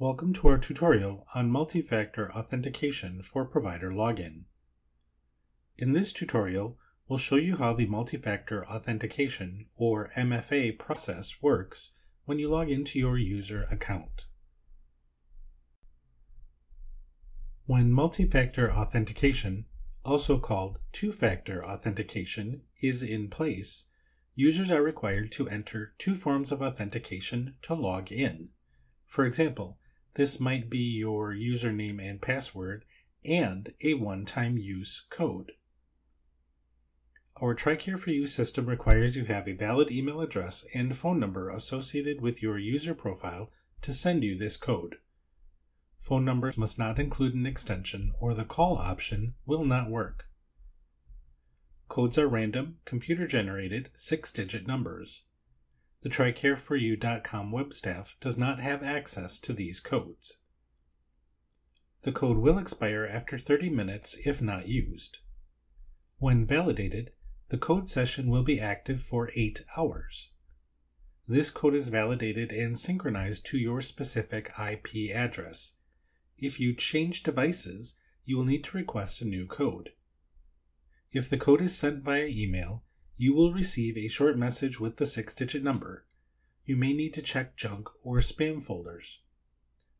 Welcome to our tutorial on multi-factor authentication for provider login. In this tutorial, we'll show you how the multi-factor authentication or MFA process works when you log into your user account. When multi-factor authentication, also called two-factor authentication, is in place, users are required to enter two forms of authentication to log in. For example, this might be your username and password and a one-time use code. Our TRICARE4U system requires you have a valid email address and phone number associated with your user profile to send you this code. Phone numbers must not include an extension or the call option will not work. Codes are random, computer generated, six digit numbers. The TRICARE4U.com web staff does not have access to these codes. The code will expire after 30 minutes if not used. When validated, the code session will be active for 8 hours. This code is validated and synchronized to your specific IP address. If you change devices, you will need to request a new code. If the code is sent via email, you will receive a short message with the six digit number. You may need to check junk or spam folders.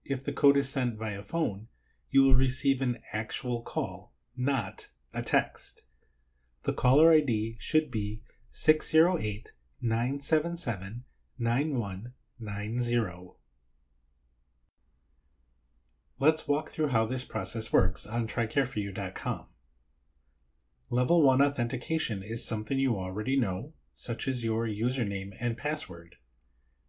If the code is sent via phone, you will receive an actual call, not a text. The caller ID should be 608 977 9190. Let's walk through how this process works on TRICARE4U.com. Level 1 authentication is something you already know, such as your username and password.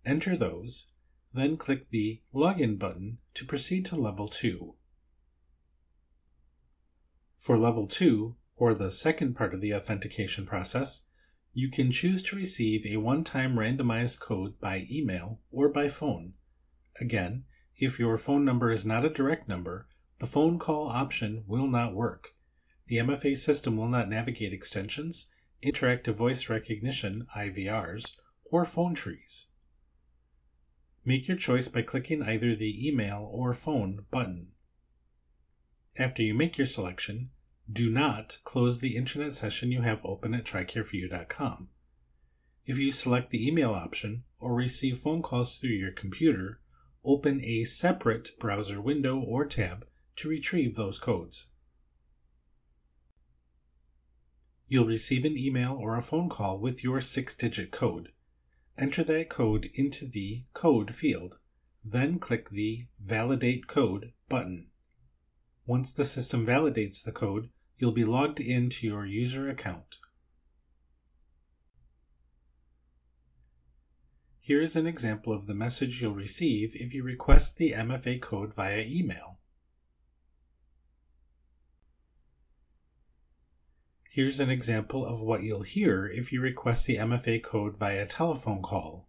Enter those, then click the Login button to proceed to Level 2. For Level 2, or the second part of the authentication process, you can choose to receive a one-time randomized code by email or by phone. Again, if your phone number is not a direct number, the phone call option will not work the MFA system will not navigate extensions, interactive voice recognition IVRs, or phone trees. Make your choice by clicking either the Email or Phone button. After you make your selection, do not close the internet session you have open at TRICARE4U.com. If you select the email option or receive phone calls through your computer, open a separate browser window or tab to retrieve those codes. You'll receive an email or a phone call with your six digit code. Enter that code into the Code field, then click the Validate Code button. Once the system validates the code, you'll be logged into your user account. Here is an example of the message you'll receive if you request the MFA code via email. Here's an example of what you'll hear if you request the MFA code via telephone call.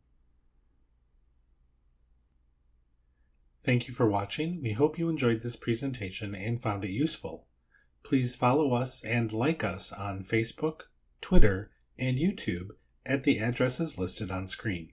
Thank you for watching. We hope you enjoyed this presentation and found it useful. Please follow us and like us on Facebook, Twitter, and YouTube at the addresses listed on screen.